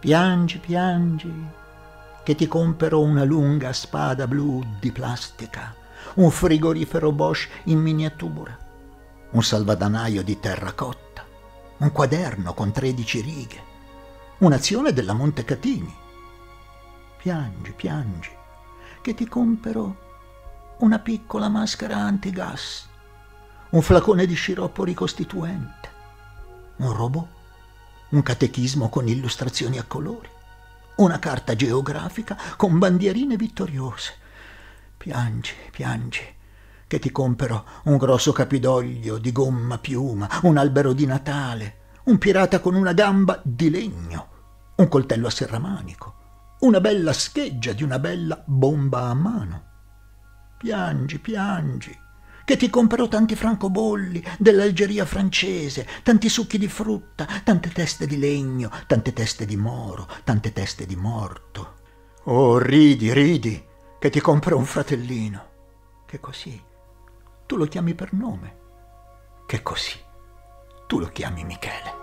Piangi, piangi, che ti compero una lunga spada blu di plastica, un frigorifero Bosch in miniatura, un salvadanaio di terracotta, un quaderno con tredici righe, un'azione della Montecatini. Piangi, piangi, che ti compero una piccola maschera antigas, un flacone di sciroppo ricostituente, un robot, un catechismo con illustrazioni a colori, una carta geografica con bandierine vittoriose. Piangi, piangi, che ti compero un grosso capidoglio di gomma piuma, un albero di Natale, un pirata con una gamba di legno, un coltello a serramanico, una bella scheggia di una bella bomba a mano Piangi, piangi, che ti compro tanti francobolli dell'Algeria francese, tanti succhi di frutta, tante teste di legno, tante teste di moro, tante teste di morto. Oh, ridi, ridi, che ti compro un fratellino. Che così, tu lo chiami per nome. Che così, tu lo chiami Michele.